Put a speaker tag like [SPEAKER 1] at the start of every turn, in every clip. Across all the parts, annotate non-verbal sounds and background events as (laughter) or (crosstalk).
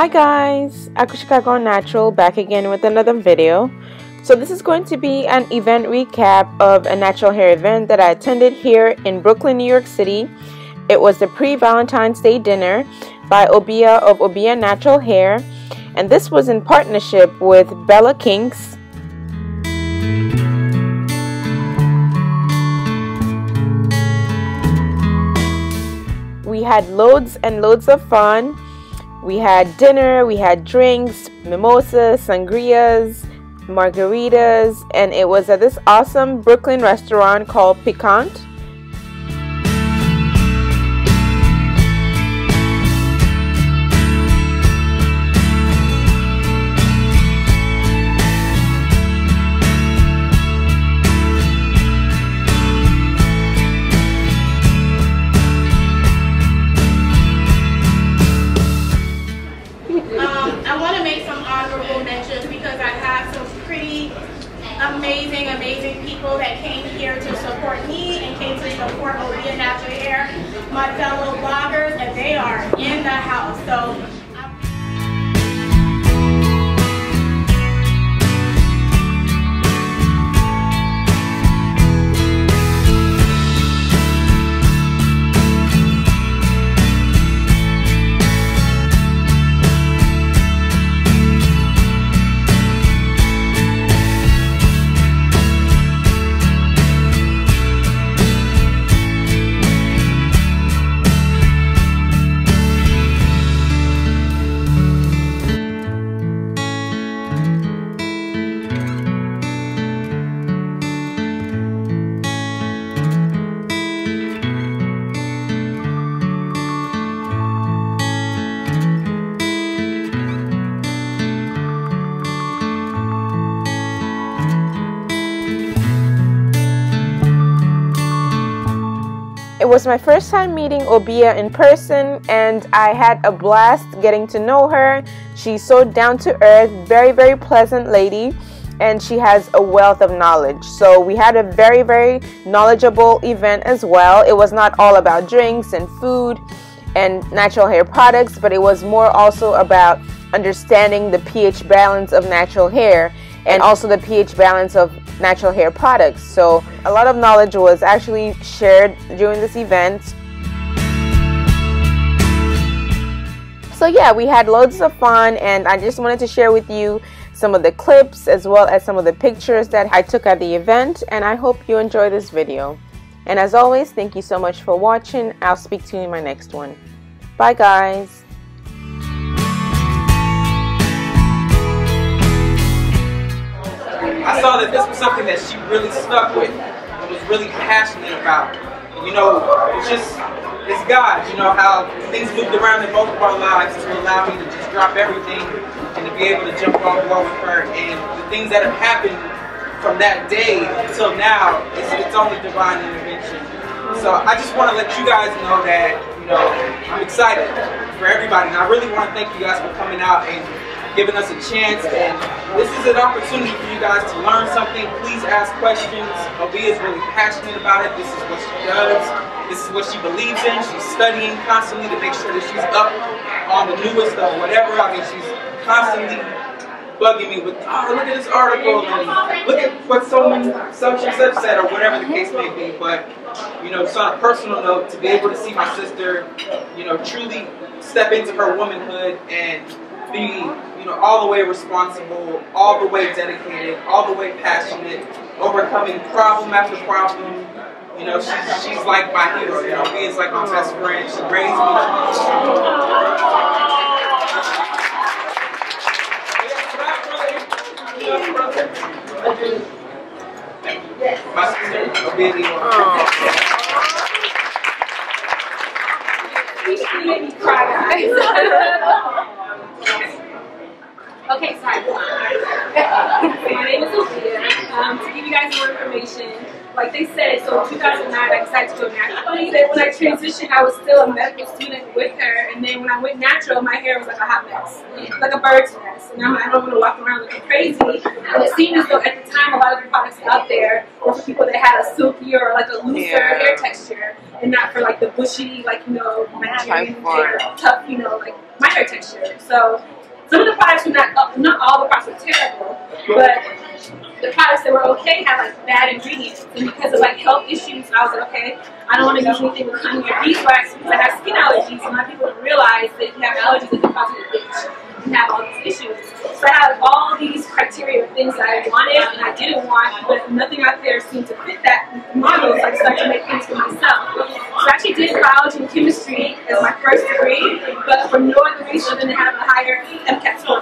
[SPEAKER 1] Hi guys, Akushika Natural back again with another video. So this is going to be an event recap of a natural hair event that I attended here in Brooklyn, New York City. It was the pre-Valentine's Day dinner by Obia of Obia Natural Hair and this was in partnership with Bella Kinks. We had loads and loads of fun. We had dinner, we had drinks, mimosas, sangrias, margaritas, and it was at this awesome Brooklyn restaurant called Piquant.
[SPEAKER 2] Amazing, amazing people that came here to support me and came to support Obia Natural Hair, my fellow bloggers, and they are in the house. So
[SPEAKER 1] was my first time meeting Obia in person and I had a blast getting to know her. She's so down to earth, very, very pleasant lady and she has a wealth of knowledge. So we had a very, very knowledgeable event as well. It was not all about drinks and food and natural hair products, but it was more also about understanding the pH balance of natural hair and also the pH balance of natural hair products. So a lot of knowledge was actually shared during this event. So yeah, we had loads of fun and I just wanted to share with you some of the clips as well as some of the pictures that I took at the event and I hope you enjoy this video. And as always, thank you so much for watching. I'll speak to you in my next one. Bye guys.
[SPEAKER 3] Saw that this was something that she really stuck with and was really passionate about. You know, it's just, it's God, you know, how things moved around in both of our lives to allow me to just drop everything and to be able to jump on board with her. And the things that have happened from that day until now, it's, it's only divine intervention. So I just want to let you guys know that, you know, I'm excited for everybody. And I really want to thank you guys for coming out and giving us a chance. And this is an opportunity for you guys to learn something. Please ask questions. Obia is really passionate about it. This is what she does. This is what she believes in. She's studying constantly to make sure that she's up on the newest of whatever. I mean, she's constantly bugging me with, oh, look at this article and look at what so many such and such said or whatever the case may be. But, you know, just on a personal note, to be able to see my sister, you know, truly step into her womanhood and be you know, all the way responsible, all the way dedicated, all the way passionate, overcoming problem after problem. You know, she's, she's like my hero. You know, me is like my best friend. She raised me. My sister, Obia.
[SPEAKER 2] You made me cry. Okay, sorry. (laughs) My name is Sophia. Um, to give you guys more information,
[SPEAKER 4] like they said, so in 2009 I decided to go natural. That when I transitioned, I was still a medical student with her, and then when I went natural, my hair was like a hot mess, like a bird's nest. And I'm, I don't want to walk around looking crazy. And it seemed as though at the time, a lot of the products out there were for people that had a silkier or like a looser
[SPEAKER 1] Yeah.
[SPEAKER 4] hair texture, and not for like the bushy, like you know, Nigerian hair, tough, you know, like my hair texture. So some of the products were not, not all the products were terrible, but the products that were okay had like bad ingredients. And because of like health issues, I was like, okay, I don't want to use anything with honey or beeswax because I have skin allergies. And of people don't realize that if you have allergies, it can cause you itch and have all these issues. So I had all these criteria of things that I wanted and I didn't want, but nothing out there seemed to fit that model. So I started to make things for myself. So I actually did biology and chemistry as my first degree, but for no other reason than to have a higher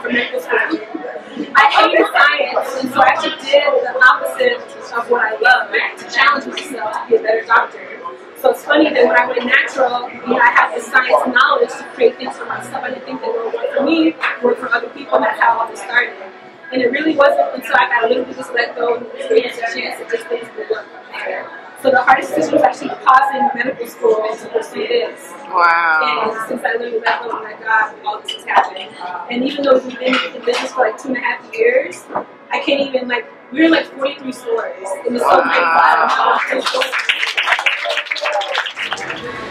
[SPEAKER 4] I hated science, and so I actually did the opposite of what I love. I had to challenge myself to be a better doctor. So it's funny that when I went natural, you know, I had the science knowledge to create things for myself. I didn't think that would work for me, work for other people, and that's how all this started. And it really wasn't until I got a little bit just let go and gave us a chance that just things would work. So the hardest decision was actually pausing medical school to pursue this.
[SPEAKER 1] Wow.
[SPEAKER 4] And since I literally let go, my God, all this has happened. And even though we've been in business for like two and a half years, I can't even like we're in like 43 stores. And it's so
[SPEAKER 1] Wow.
[SPEAKER 4] grateful.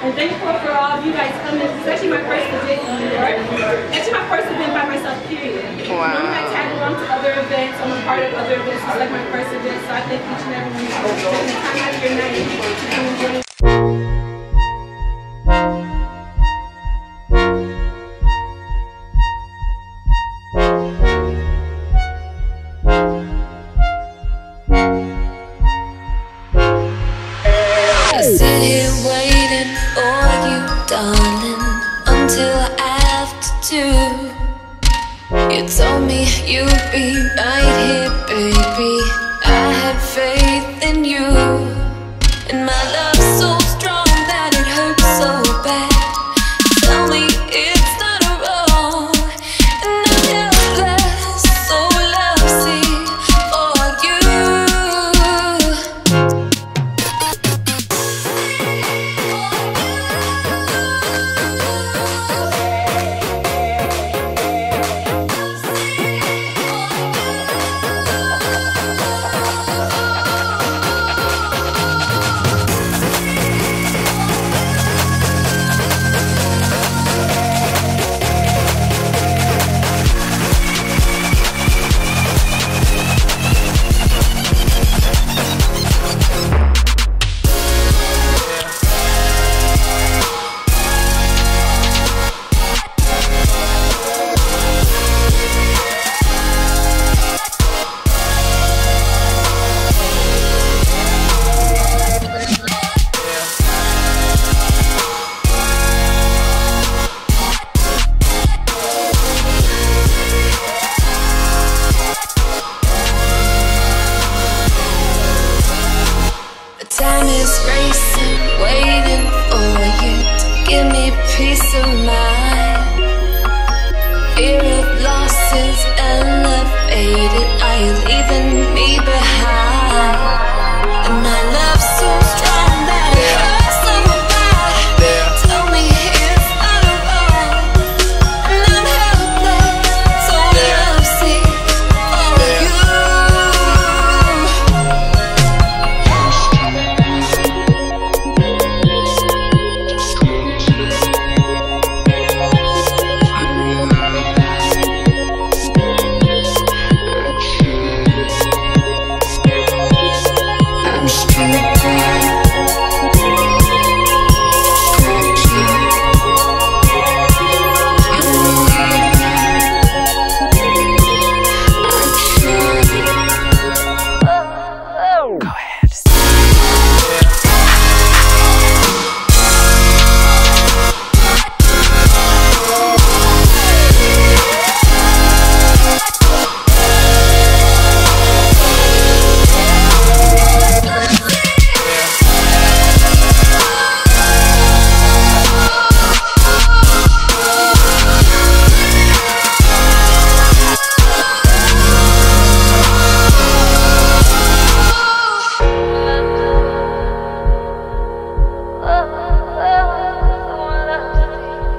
[SPEAKER 4] And thankful for all of you guys coming. This is actually my first event in New York. Actually, my first event by myself, period.
[SPEAKER 1] Wow.
[SPEAKER 4] Normally I tag along to other events. I'm a part of other events. Is like my first event. So I thank each and every one of you for taking the time out of your night to come and join
[SPEAKER 5] I sit here waiting for you, darling, until after two. You told me you'd be right here, baby. Peace of mind.